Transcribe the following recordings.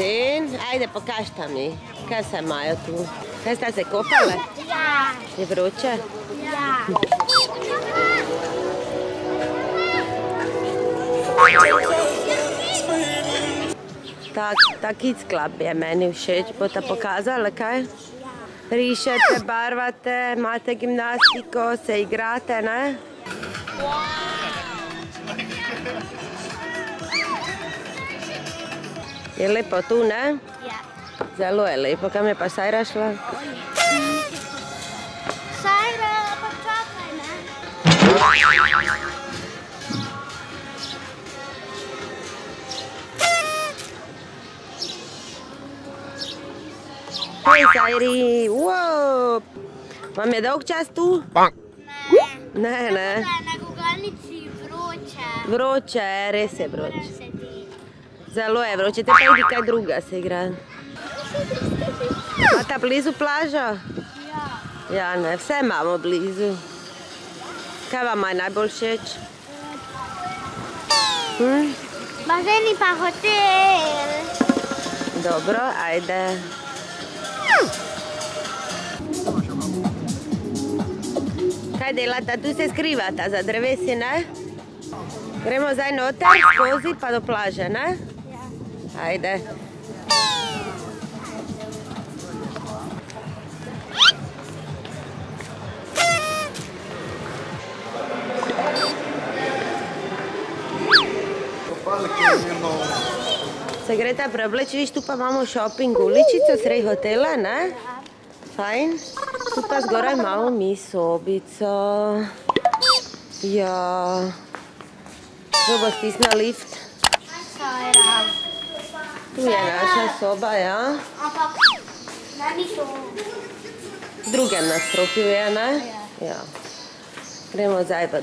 Ajde, pokažite mi, kaj se imajo tu. Kaj ste se kopale? Ja. Je vroče? Ja. Ta, ta Kids Club je meni všeč. Boste pokazali, kaj? Rišete, barvate, imate gimnastiko, se igrate, ne? Je lepo tu, ne? Ja. Zelo je lepo. Kam je pa Sajra šla? Sajra, pa čakaj, ne? Hej, Sajri! Wow. Vam je dolg čas tu? Ne. Ne, ne. Na gugalnici vroče. Vroče, res je vroče. Zelo je vroče, te pa idi kaj druga se igra. Imate blizu plažo? Ja. Ja, ne, vse imamo blizu. Kaj vam je najbolj všeč? Hm? Bazeni pa hotel. Dobro, ajde. Kaj delata? Tu se skrivata za drevesi, ne? Gremo zdaj noter, skozi pa do plaže, ne? Ajde. Se greste preobleči, viš, tu pa imamo shopping uličico sredi hotela, ne? Fajn. Tu pa zgoraj imamo mi sobico. Ja. Kdo bo stisnil lift? Sajra. Tu je naša soba, ja. Ampak, to. V drugem nadstropju je, ne? Ja. Gremo zdaj v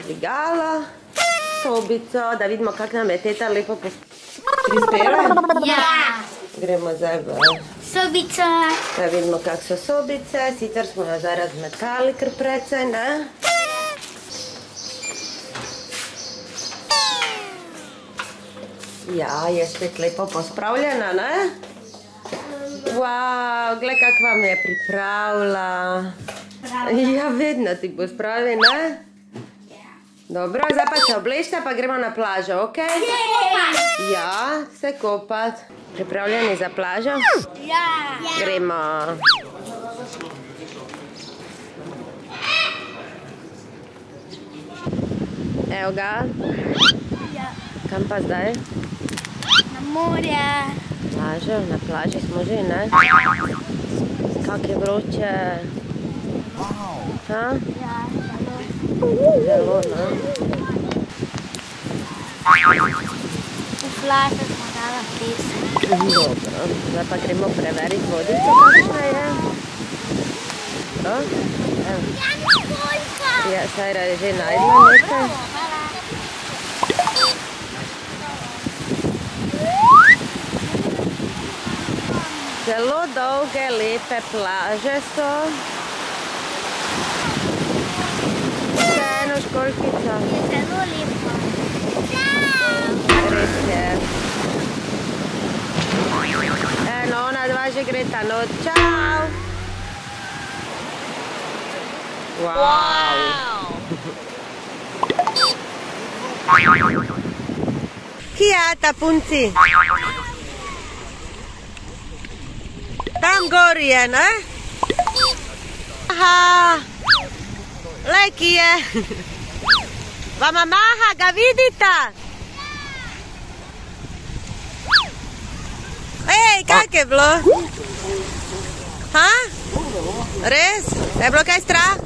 sobico, da vidimo, kako nam je teta lepo prispela. Ja. Gremo zdaj v Sobica. Da vidimo, kak so sobice, sicer smo jo zdaj razmetali kar precej, ne? Ja, je spet lepo pospravljena, ne? Wow, gled, kak vam je pripravila. Ja, vedno ti bo spravi, ne? Dobro, zdaj pa se oblečite, pa gremo na plažo, ok? Ja, se kopat. Pripravljeni za plažo? Ja. Gremo. Evo ga, Ja. kam pa zdaj? Na morje. Plažo, na plaži smo že, ne? Kak je vroče. Ha? Ja, Zelo, ne? V flaše smo dala pesek. Dobro, zdaj pa gremo preveriti vodico, kakšna je. Dobro, evo. Ja, Nikolka. Ja, Sajra je že najdla nekaj. Ze lodovke lepe plaže so. Vseeno školjkica. Je zelo lepo. Eno, ona dva že greta, no čau. Wow. wow. Kia, tapunci. Tam gori je, ne? Aha! Le, ki je! Vama maha, ga vidite? Ej, kak je bilo? Ha? Res? Je bilo kaj strah?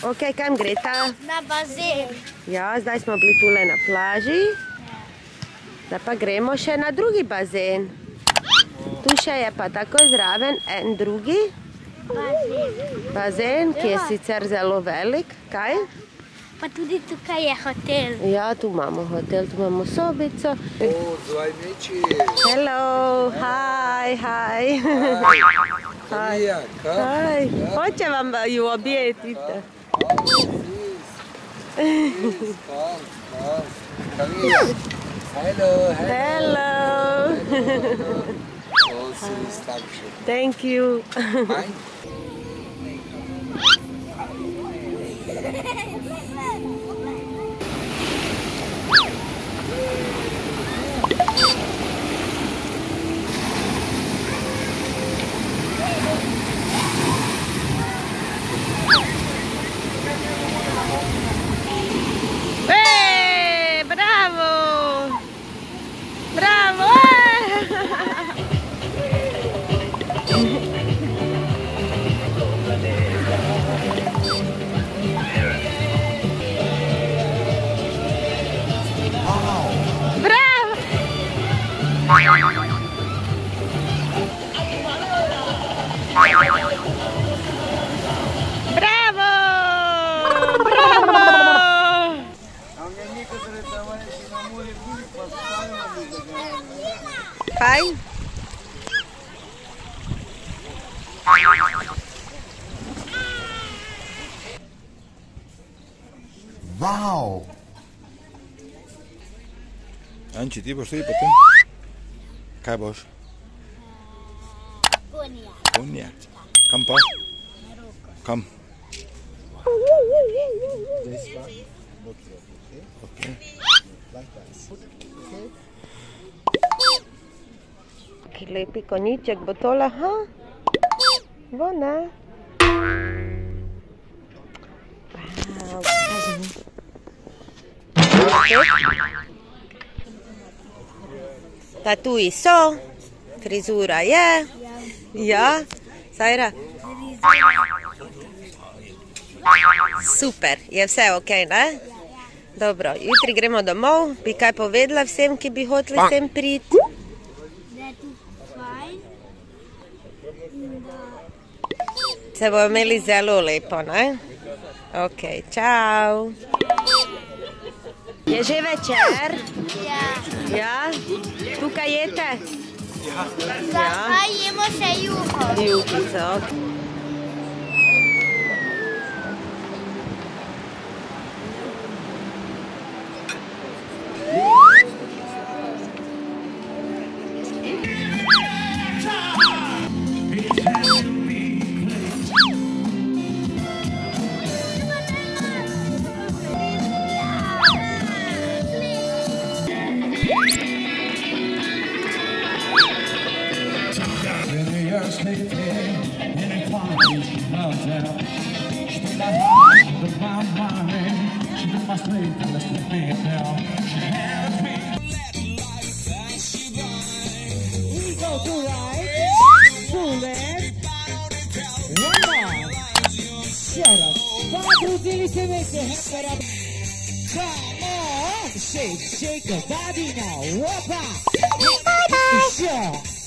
Ok, kam greta? Na bazen. Ja, zdaj smo bili tule na plaži. Zdaj pa gremo še na drugi bazen. Tu še je pa tako zraven en drugi Bazen. ki je sicer zelo velik. Kaj? Pa tudi tukaj je hotel. Ja, tu imamo hotel, tu imamo sobico. O, zdaj neči. Hello, hi, hi. Kam? Hi. Hoće vam ju objeti. Kam, kam? Kamija. Hello, hello. Hello. Thank you. Pai? Wow! Anci ti posso dire Kaj boš? Konja. Konja. Kam pa? Kam? This one. Lepi konjiček bo to laha? Bo ne? Wow, pokaži mi. Tatuji so, frizura je. Ja, Sajra. Super, je vse ok, ne? Dobro, jutri gremo domov, bi kaj povedala vsem, ki bi hoteli sem priti. Da je tu fajn. In da Se bomo imeli zelo lepo, ne? Ok, čau. Je že večer? ja. Ja? Tukaj jete? Zakaj jemo še juho? Juhico. respected Go to right, to left, Come on, shake, shake your body now. Whoop up. Bye bye. Sure.